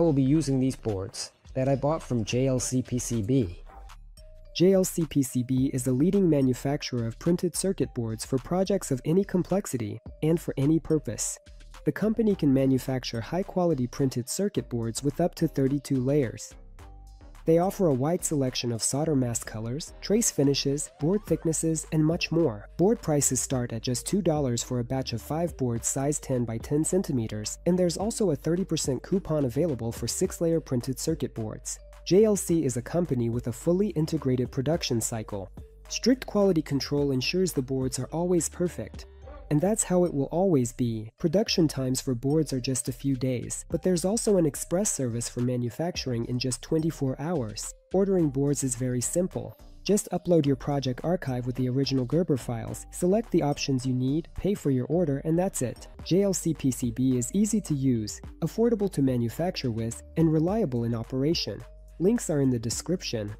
will be using these boards that I bought from JLCPCB. JLCPCB is a leading manufacturer of printed circuit boards for projects of any complexity and for any purpose. The company can manufacture high-quality printed circuit boards with up to 32 layers. They offer a wide selection of solder mask colors, trace finishes, board thicknesses, and much more. Board prices start at just $2 for a batch of 5 boards size 10 by 10 centimeters, and there's also a 30% coupon available for 6-layer printed circuit boards. JLC is a company with a fully integrated production cycle. Strict quality control ensures the boards are always perfect, and that's how it will always be. Production times for boards are just a few days, but there's also an express service for manufacturing in just 24 hours. Ordering boards is very simple. Just upload your project archive with the original Gerber files, select the options you need, pay for your order, and that's it. JLC PCB is easy to use, affordable to manufacture with, and reliable in operation. Links are in the description.